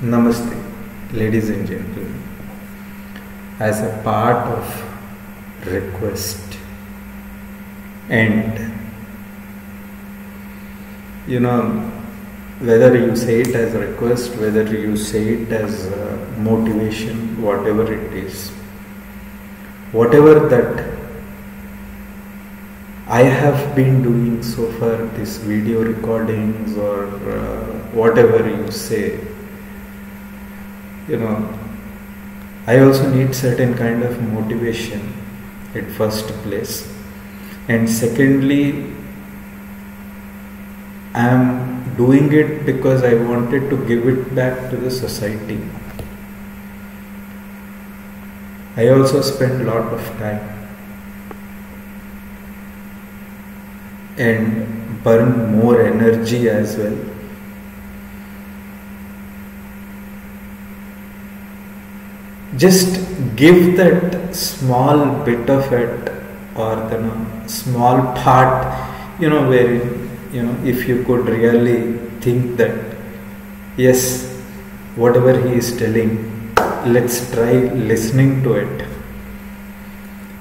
Namaste, ladies and gentlemen. As a part of request and you know whether you say it as request, whether you say it as a motivation, whatever it is, whatever that I have been doing so far, this video recordings or uh, whatever you say, you know, I also need certain kind of motivation at first place, and secondly, I am doing it because I wanted to give it back to the society. I also spend a lot of time and burn more energy as well. Just give that small bit of it or the you know, small part, you know, where you know, if you could really think that yes, whatever he is telling, let's try listening to it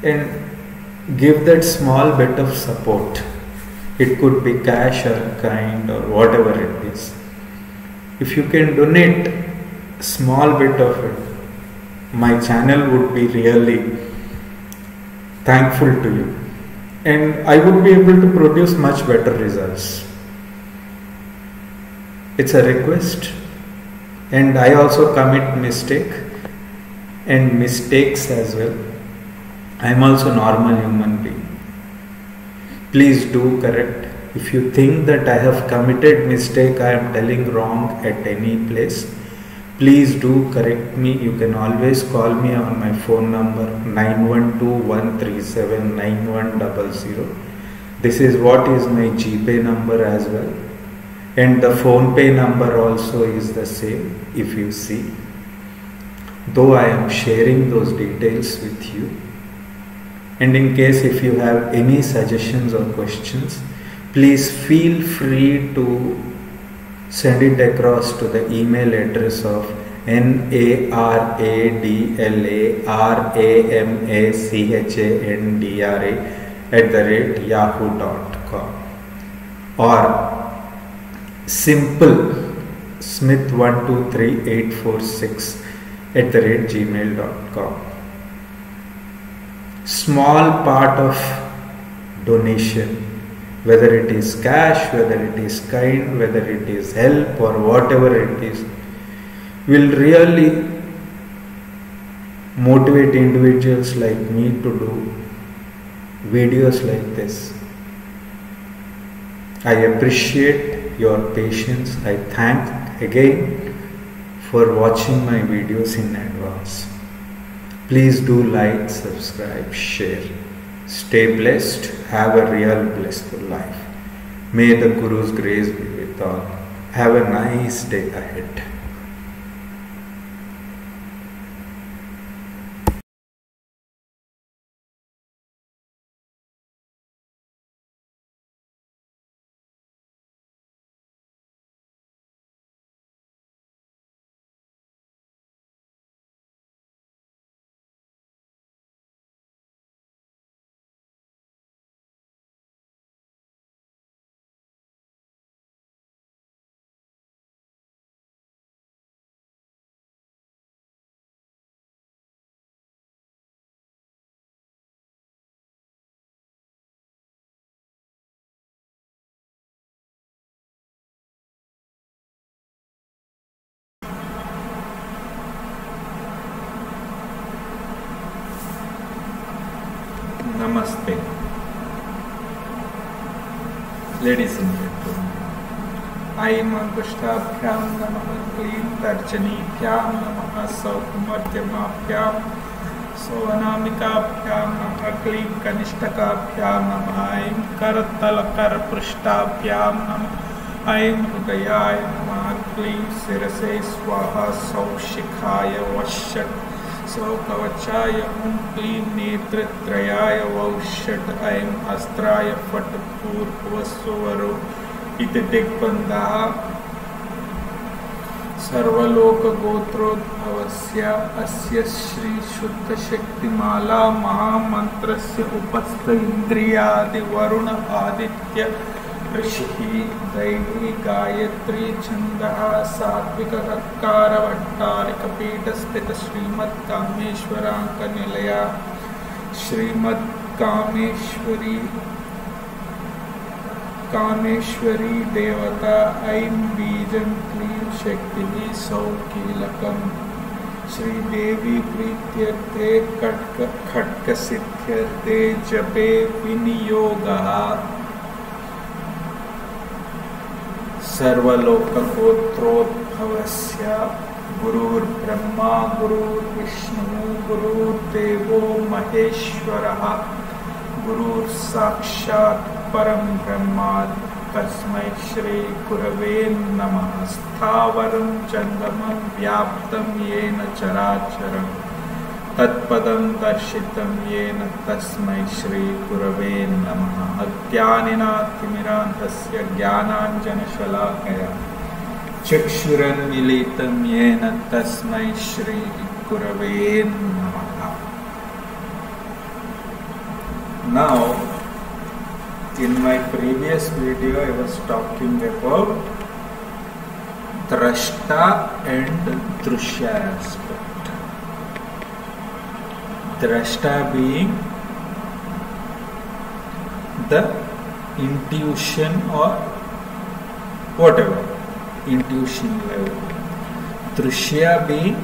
and give that small bit of support it could be cash or kind or whatever it is. If you can donate small bit of it, my channel would be really thankful to you. And I would be able to produce much better results. It's a request. And I also commit mistake and mistakes as well. I am also normal human being please do correct if you think that i have committed mistake i am telling wrong at any place please do correct me. You can always call me on my phone number 9121379100 this is what is my gpay number as well. And the PhonePe number also is the same if you see. Though i am sharing those details with you. And in case if you have any suggestions or questions, please feel free to send it across to the email address of n-a-r-a-d-l-a-r-a-m-a-c-h-a-n-d-r-a at the rate yahoo.com or simple smith123846 at the rate gmail.com small part of donation, whether it is cash, whether it is kind, whether it is help or whatever it is, will really motivate individuals like me to do videos like this. I appreciate your patience. I thank again for watching my videos in advance. Please do like, subscribe, share. Stay blessed. Have a real blissful life. May the Guru's grace be with all. Have a nice day ahead. Namaste. Ladies and gentlemen, ऐं अङ्गुष्ठाभ्यां नमः क्लीं तर्जनीभ्यां नमः सौकुमध्यमाभ्यां सौवनामिकाभ्यां नमः क्लीं कनिष्ठकाभ्यां नमः ऐं करतलकरपृष्ठाभ्यां नमः ऐं हृदयाय नमः क्लीं शिरसे स्वाहा सौशिखाय वषट् सौकवचाय ॐ क्लीं नेत्रत्रयाय वौषट् ऐं अस्त्राय फट् पूर्वस्वरो इति दिग्बन्धः। सर्वलोकगोत्रोद्भवस्य अस्य श्रीशुद्धशक्तिमाला महामन्त्रस्य उपस्थ इन्द्रियादिवरुण आदित्य ऋषिः दैवी गायत्री छन्दः सात्विकहक्कारवट्टारिकपीठस्थितश्रीमत्कामेश्वराङ्कनिलया श्रीमत्कामेश्वरी कामेश्वरी देवता ऐं बीजं क्लीं शक्तिः सौकीलकम्। श्रीदेवी प्रीत्यर्थे खट्क खड्गसिद्ध्यर्थे जपे विनियोगः। सर्वलोकगोत्रोद्भवस्य गुरुर्ब्रह्मा, गुरुर्विष्णुः, गुरुर्देवो महेश्वरः। गुरुर्साक्षात् परं ब्रह्मा तस्मै श्रीगुरवे नमः। स्थावरं जङ्गमं व्याप्तं येन चराचरं तत्पदं दर्शितं येन तस्मै श्रीगुरवे नमः। अज्ञानिनातिमिरान्धस्य ज्ञानाञ्जनशलाकया। चक्षुरन्मिलितं येन तस्मै श्रीगुरवे नमः। Now, in my previous video, I was talking about Drashta and aspect. Drashta being the intuition or whatever, intuition level. Drushya being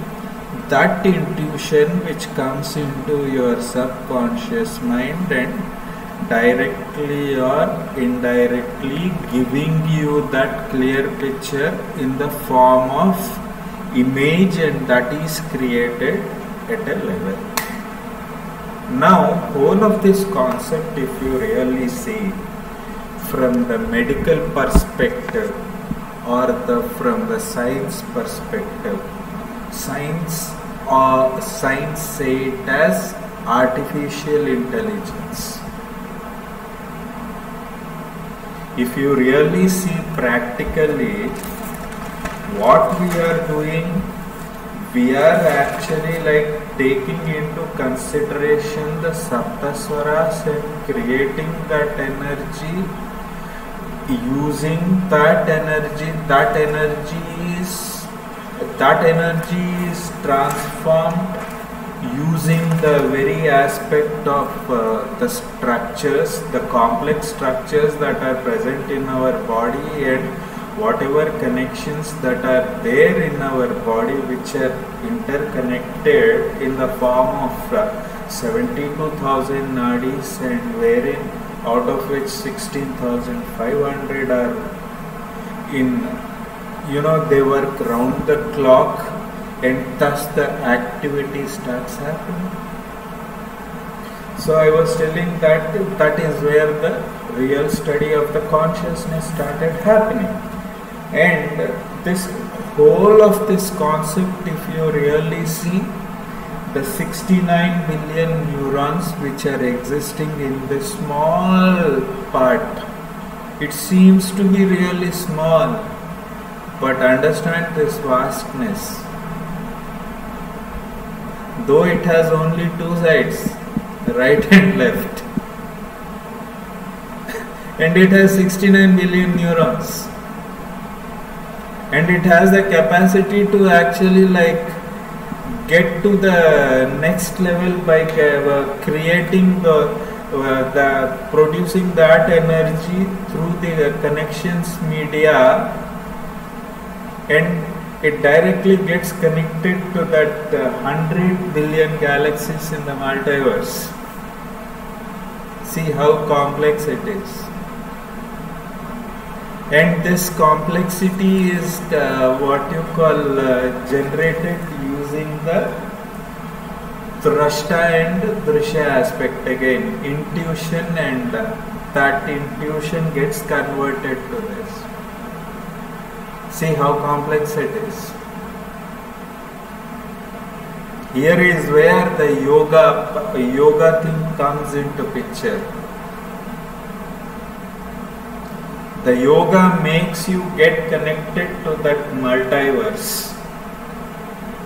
that intuition which comes into your subconscious mind and directly or indirectly giving you that clear picture in the form of image and that is created at a level now whole of this concept if you really see from the medical perspective or the from the science perspective science or science say it as artificial intelligence. If you really see practically what we are doing we are actually like taking into consideration the saptaswaras and creating that energy using that energy that energy is that energy is transformed using the very aspect of uh, the structures, the complex structures that are present in our body and whatever connections that are there in our body which are interconnected in the form of uh, 72,000 nadis and wherein out of which 16,500 are in you know they work round the clock and thus the activity starts happening. So i was telling that that is where the real study of the consciousness started happening and this whole of this concept if you really see the 69 billion neurons which are existing in this small part it seems to be really small but understand this vastness. Though it has only two sides right and left. And it has 69 billion neurons and it has the capacity to actually like get to the next level by uh, creating the uh, the producing that energy through the connections media and it directly gets connected to that uh, 100 billion galaxies in the multiverse. See how complex it is. And this complexity is uh, what you call uh, generated using the Drashta and Drishya aspect again, intuition and uh, that intuition gets converted to this. See how complex it is. Here is where the yoga yoga thing comes into picture. The yoga makes you get connected to that multiverse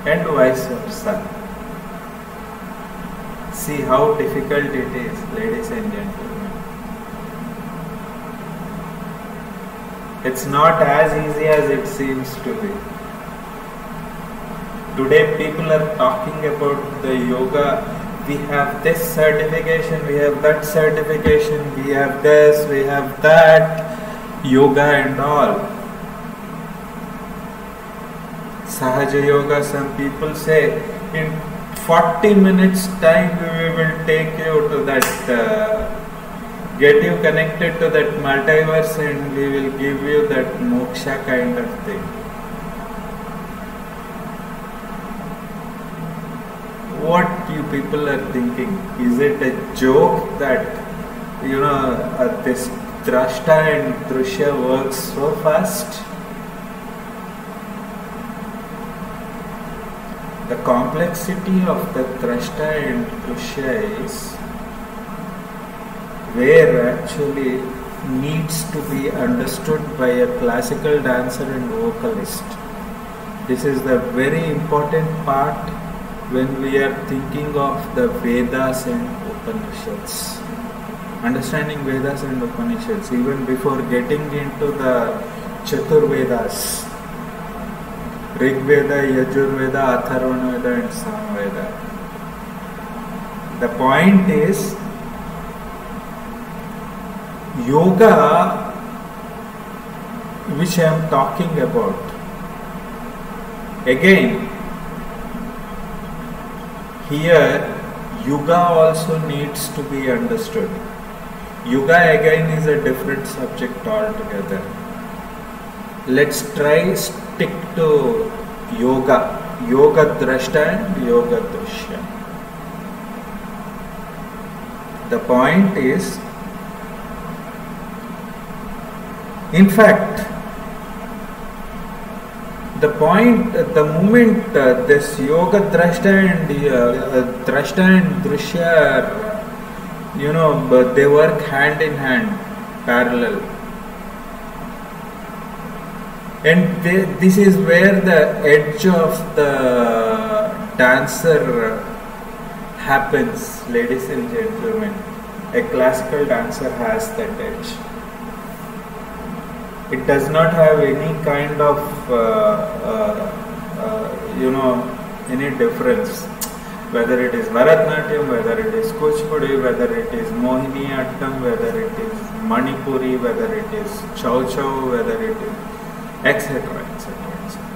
and vice versa. See how difficult it is, ladies and gentlemen. It's not as easy as it seems to be. Today, people are talking about the yoga. We have this certification, we have that certification, we have this, we have that, yoga and all. Sahaja Yoga, some people say, in 40 minutes time we will take you to that, uh, get you connected to that multiverse and we will give you that moksha kind of thing. What you people are thinking? Is it a joke that, you know, uh, this drashta and drushya works so fast? The complexity of the drashta and drushya is where actually needs to be understood by a classical dancer and vocalist. This is the very important part when we are thinking of the Vedas and Upanishads. Understanding Vedas and Upanishads, even before getting into the Chaturvedas, Rig Veda, Yajur Veda, Atharvana Veda, and Samveda. The point is, yoga, which I am talking about, again, here yoga also needs to be understood. Yoga again is a different subject altogether. Let's try stick to yoga, yoga drashta and yoga drushya. The point is, in fact, the point, the moment uh, this yoga drashta and uh, uh, drashta and drushya, are, you know, but they work hand in hand, parallel. And they, this is where the edge of the dancer happens, ladies and gentlemen. A classical dancer has that edge it does not have any kind of uh, uh, uh, you know any difference whether it is Bharatnatyam, whether it is Kuchipudi, whether it is Mohini Attam, whether it is Manipuri, whether it is Chow Chow, whether it is etc. etc. etc.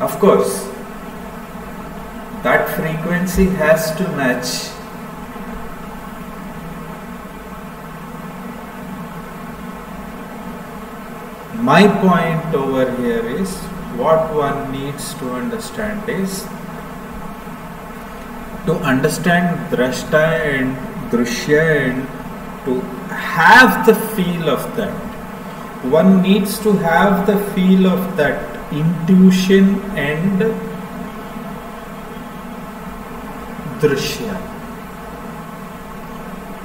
Of course, that frequency has to match my point over here is what one needs to understand is to understand drashta and drushya and to have the feel of that one needs to have the feel of that intuition and drashya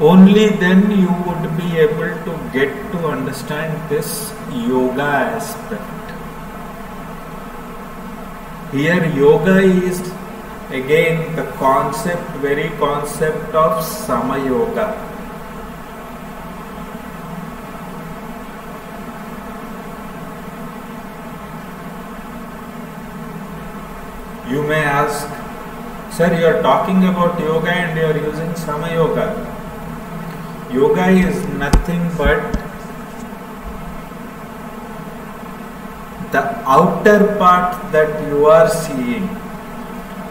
only then you would be able to get to understand this yoga aspect. Here, yoga is again the concept, very concept of sama yoga. You may ask, Sir, you are talking about yoga and you are using sama yoga. Yoga is nothing but the outer part that you are seeing.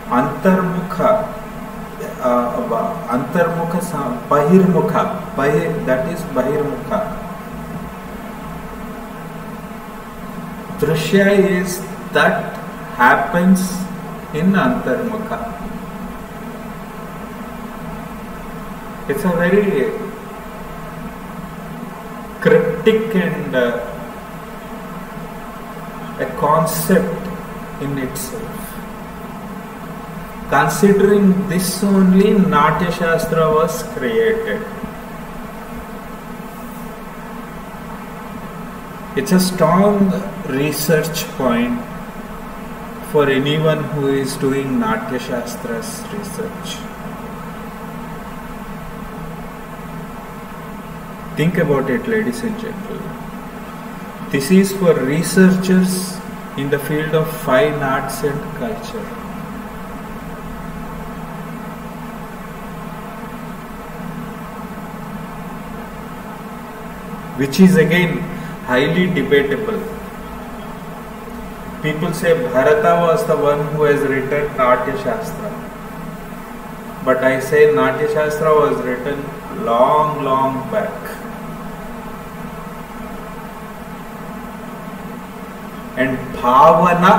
Antarmukha, uh, Antarmukha, Bahirmukha, Bahir, that is Bahirmukha. Drishya is that happens in Antarmukha. It's a very cryptic and uh, concept in itself. Considering this only, Natya Shastra was created. It's a strong research point for anyone who is doing Natya Shastra's research. Think about it, ladies and gentlemen. This is for researchers in the field of fine arts and culture. Which is again highly debatable. People say Bharata was the one who has written Natya Shastra. But I say Natya Shastra was written long, long back. And Bhavana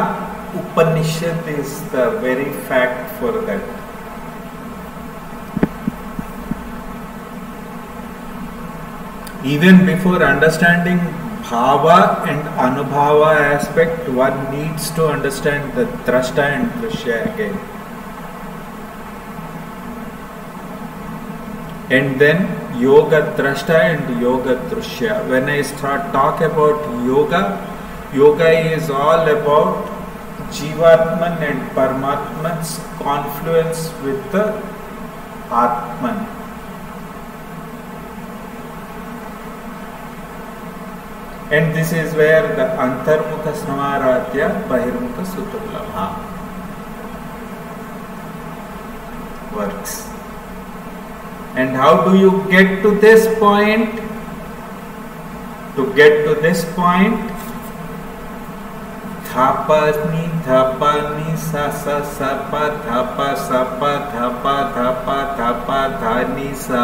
Upanishad is the very fact for that. Even before understanding bhava and anubhava aspect, one needs to understand the drashta and drishya again. And then yoga drashta and yoga drishya. When I start talk about yoga, yoga is all about Jivatman and Paramatman's confluence with the Atman. And this is where the Antarmukha Samaradhya Bahirmukha Sudurlabha works. And how do you get to this point? To get to this point, थप नि धप नि स स सप धप सप धप धप धप ध नि स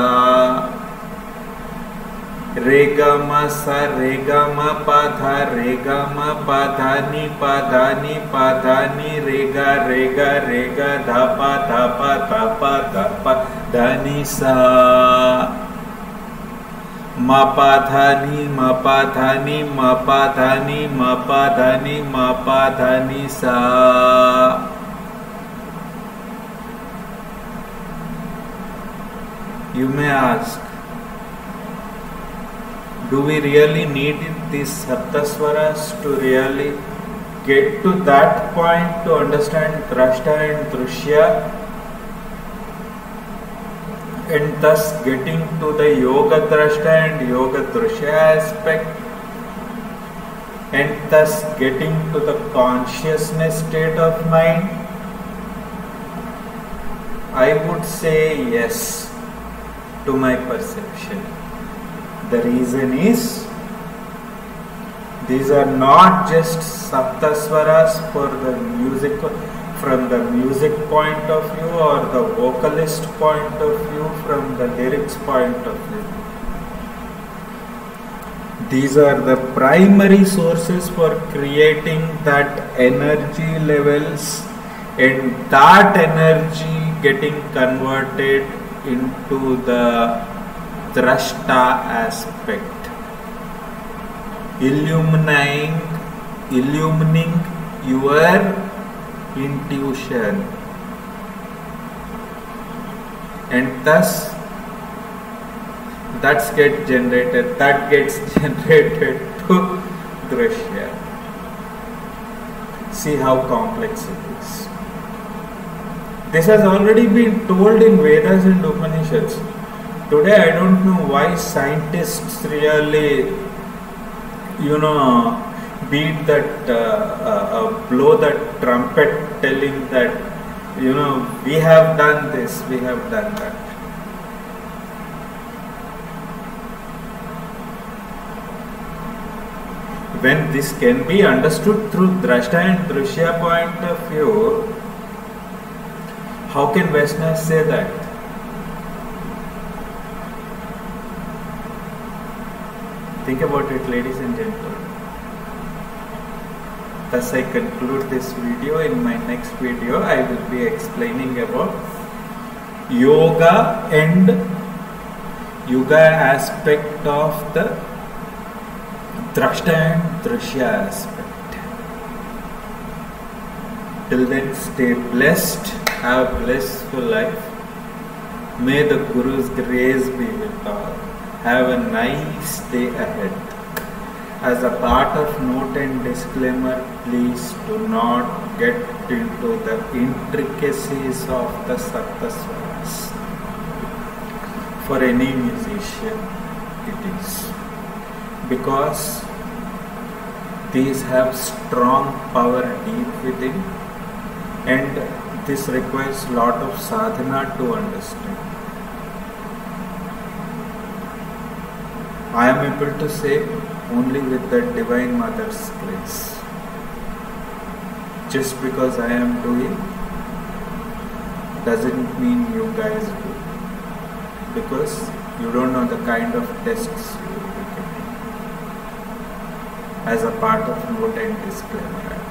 रे ग म स रे ग म प ध रे ग म प ध नि प ध नि प ध नि रे ग रे ग रे ग ध पा ध प ध प ध निी सा You may ask, do we really need these saptaswaras to really get to that point to understand drashta and drushya and thus getting to the yoga drashta and yoga drushya aspect and thus getting to the consciousness state of mind i would say yes to my perception. The reason is these are not just saptaswaras for the music from the music point of view or the vocalist point of view from the lyrics point of view? These are the primary sources for creating that energy levels. And that energy getting converted into the drashta aspect. Illuminating illumining your intuition. And thus that's get generated that gets generated to drashya see how complex it is. This has already been told in vedas and upanishads. Today i don't know why scientists really you know beat that uh, uh, uh, blow that trumpet telling that you know we have done this we have done that when this can be understood through drashta and drushya point of view how can westerners say that Think about it, ladies and gentlemen. Thus, I conclude this video. In my next video, I will be explaining about yoga and yoga aspect of the drashta and drishya aspect. Till then, stay blessed, have a blissful life. May the Guru's grace be with all. Have a nice day ahead. As a part of note and disclaimer, please do not get into the intricacies of the Saptaswaras. For any musician, it is. Because these have strong power deep within and this requires lot of sadhana to understand. I am able to say only with the Divine Mother's grace. Just because I am doing doesn't mean you guys do. Because you don't know the kind of tests you will be getting as a part of note and disclaimer.